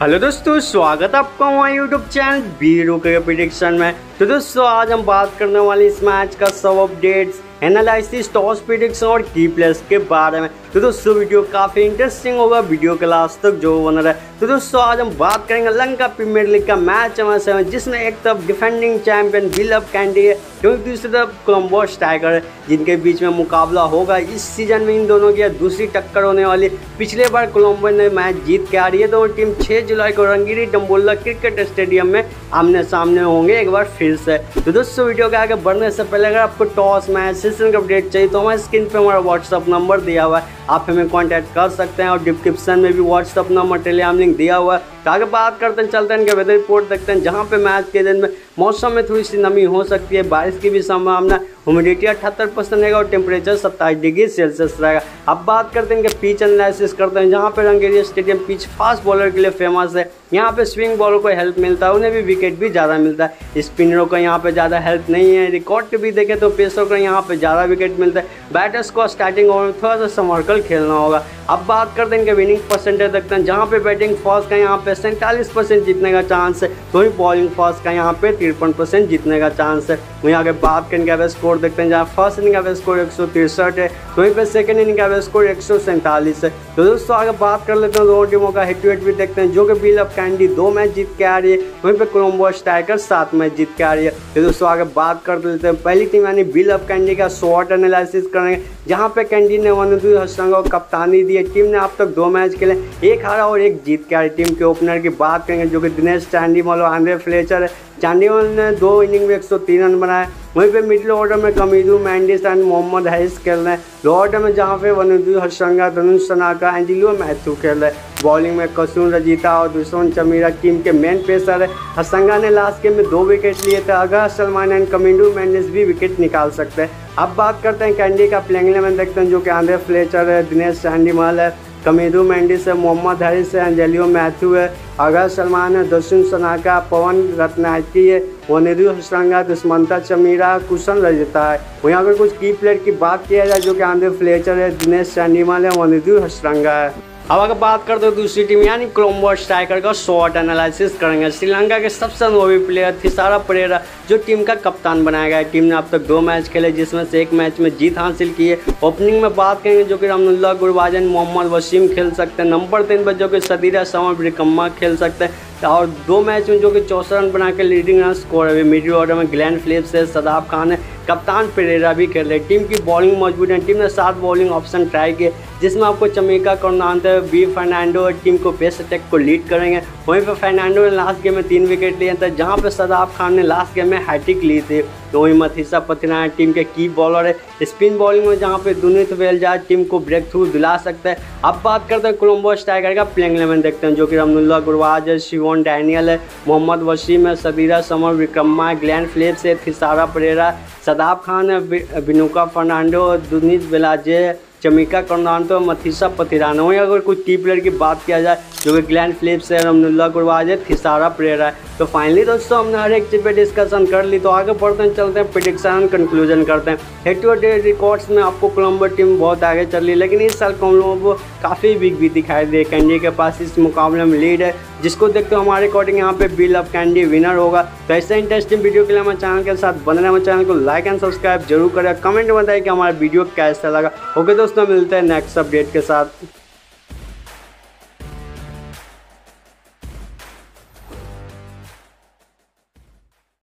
Hello दोस्तों, स्वागत है आपका हमारे यूट्यूब चैनल बीरो के प्रिडिक्शन में। तो दोस्तों, आज हम बात करने वाले इस मैच का सब अपडेट्स एनालिसिस टॉस प्रिडिक्शन और की प्लेस के बारे में। तो दोस्तों वीडियो काफ़ी इंटरेस्टिंग होगा वीडियो के लास्ट तक जो बन रहा। है तो दोस्तों, आज हम बात करेंगे लंका प्रीमियर लीग का मैच हमारे जिसमें एक तरफ़ डिफेंडिंग चैंपियन बिलअप कैंडी है क्योंकि दूसरी तरफ़ कोलम्बो स्ट्राइकर है जिनके बीच में मुकाबला होगा इस सीज़न में इन दोनों की दूसरी टक्कर होने वाली। पिछले बार कोलम्बो ने मैच जीत के आ रही है दोनों टीम 6 जुलाई को रंगीरी डम्बोला क्रिकेट स्टेडियम में आमने सामने होंगे एक बार फिर से। तो दोस्तों, वीडियो के आगे बढ़ने से पहले अगर आपको टॉस मैच सीज़न का अपडेट चाहिए तो हमारे स्क्रीन पर हमारा व्हाट्सअप नंबर दिया हुआ है। आप हमें कॉन्टैक्ट कर सकते हैं और डिस्क्रिप्शन में भी व्हाट्सअप नंबर टेलीग्राम लिंक दिया हुआ है। तो आगे बात करते हैं, चलते हैं इनके वेदर रिपोर्ट देखते हैं। जहाँ पे मैच के दिन में मौसम में थोड़ी सी नमी हो सकती है, बारिश की भी संभावना ह्यूमिडिटी अठहत्तर परसेंट रहेगा और टेम्परेचर सत्ताईस डिग्री सेल्सियस रहेगा। अब बात करते हैं इनके पिच एनालिसिस करते हैं। जहाँ पे Rangiri stadium pitch fast bowler के लिए फ़ेमस है। यहाँ पे स्विंग बॉलर को हेल्प मिलता है, उन्हें भी विकेट भी ज़्यादा मिलता है। स्पिनरों का यहाँ पे ज़्यादा हेल्प नहीं है। रिकॉर्ड भी देखें तो पेसर को यहाँ पे ज़्यादा विकेट मिलता है। बैटर्स को स्टार्टिंग ओवर में थोड़ा सा संभल खेलना होगा। अब बात करते हैं इनके विनिंग परसेंटेज देखते हैं। जहाँ पे बैटिंग फ़र्स्ट का यहाँ पे सैंतालीस परसेंट जीतने का चांस है। वहीं बॉलिंग फ़र्स्ट का यहाँ पे तिरपन परसेंट जीतने का चांस है। वहीं आगे बात करें इनका स्कोर देखते हैं, जहाँ फ़र्स्ट इनिंग का स्कोर एक है, वहीं पे सेकंड इनिंग का स्कोर एक सौ सैंतालीस है। तो दोस्तों, आगे बात कर लेते हैं दोनों टीमों का हेड टू भी देखते हैं, जो कि बिल ऑफ़ कैंडी दो मैच जीत के आ रही है, वहीं पे कोलम्बो स्ट्राइकर सात मैच जीत के आ रही है। तो दोस्तों, आगे बात कर लेते हैं, पहली टीम यानी बिल ऑफ़ कैंडी का शॉर्ट एनालिसिस करेंगे, जहाँ पे कैंडी ने वन हसरंग को कप्तानी दी है। टीम ने अब तक दो मैच खेले, एक हारा और एक जीत के आ रही टीम के ओपनर की बात करेंगे, जो कि दिनेश चांडीमल और आंध्रे फ्लेचर है। चांडीमल ने दो इनिंग में 103 रन बनाए वहीं पे मिडिल ऑर्डर में कमीदू मैंडिस एंड मोहम्मद हैरिस खेल रहे हैं। लो ऑर्डर में जहाँ पे वनुदू, हर्षंगा, धनुष, सनाका एंजिलो मैथ्यू खेल रहे हैं। बॉलिंग में कसून, रजीता और दुष्मन चमीरा टीम के मेन पेसर है। हसंगा ने लास्ट गेम में दो विकेट लिए थे। अगर सलमान एंड कमिंडू मैंडिस भी विकेट निकाल सकते हैं। अब बात करते हैं कैंडी का प्लेइंग इलेवन देखते हैं, जो कि आंध्र फ्लेचर है, दिनेश चांडीमल है। कमीदू मेंडिस है मोहम्मद हरीस है अंजलियो मैथ्यू है अगर सलमान है दुष्यंत सनाका, पवन रत्नायती है वनिधु हसरंगा, दुष्मंता चमीरा, कुशन रजता है। वहीं पर कुछ की प्लेयर की बात किया जाए, जो कि आंध्र फ्लेचर है, दिनेश चंडीमल है वनिधु हसरंगा है। अब अगर बात करते हो दूसरी टीम यानी कोलम्बो स्ट्राइकर का शॉर्ट एनालिसिस करेंगे। श्रीलंका के सबसे अनुभवी प्लेयर थी सारा परेरा जो टीम का कप्तान बनाया गया। टीम ने अब तक दो मैच खेले, जिसमें से एक मैच में जीत हासिल की है। ओपनिंग में बात करेंगे जो कि रमनुल्ला गुरबाजन मोहम्मद वसीम खेल सकते हैं। नंबर तीन पर जो कि सदीरा समर रिकम्मा खेल सकते हैं। और दो मैच में जो कि चौसठ रन बना के लीडिंग रन स्कोर है। मिडिल ऑर्डर में ग्लैन फिलिप्स है, सदाब खान है, कप्तान पेरेरा भी खेल रहे टीम की बॉलिंग मज़बूत है। टीम ने सात बॉलिंग ऑप्शन ट्राई किए, जिसमें आपको चमेका कर्नांत बी फर्नांडो और टीम को बेस्ट अटैक को लीड करेंगे। वहीं पर फर्नांडो ने लास्ट गेम में तीन विकेट लिए थे, जहाँ पर सदाब खान ने लास्ट गेम में हैट्रिक ली थी। तो वही मथीसा पथिना टीम के की बॉलर है। स्पिन बॉलिंग में जहाँ पे दुनित वेलजाज टीम को ब्रेक थ्रू दिला सकता है। अब बात करते हैं कोलम्बो स्ट्राइकर का प्लेइंग इलेवन देखते हैं, जो कि रमनुल्ला गुरवाज है Sivan Daniel Mohammad Wasim Sabira Samarawickrama Glenn Phillips Thisara Perera Shadab Khan है बिनुका फर्नांडो दुनित बेलाजे चमिका कर्नांतो मथीसा पथिराना वहीं अगर कुछ की प्लेयर की बात किया जाए, जो कि ग्लैन फिलिप्स है रमनुल्ला गुरवाज है थिसारा प्रेरा है। तो फाइनली दोस्तों, हमने हर एक चीज़ पे डिस्कशन कर ली तो आगे बढ़ते हैं, चलते हैं प्रिडिक्शन कंक्लूजन करते हैं। हेड टू हेड रिकॉर्ड्स में आपको कोलम्बो टीम बहुत आगे चल रही है, लेकिन इस साल कोलम्बो काफ़ी वीक भी दिखाई दे। कैंडी के पास इस मुकाबले में लीड है। जिसको देखते हो हमारे अकॉर्डिंग यहाँ पे बिल ऑफ़ कैंडी विनर होगा। तो ऐसे इंटरेस्टिंग वीडियो के लिए हमारे चैनल के साथ बन रहे। चैनल को लाइक एंड सब्सक्राइब ज़रूर करें। कमेंट बताएँ कि हमारा वीडियो कैसा लगा। ओके दोस्तों, मिलते हैं नेक्स्ट अपडेट के साथ।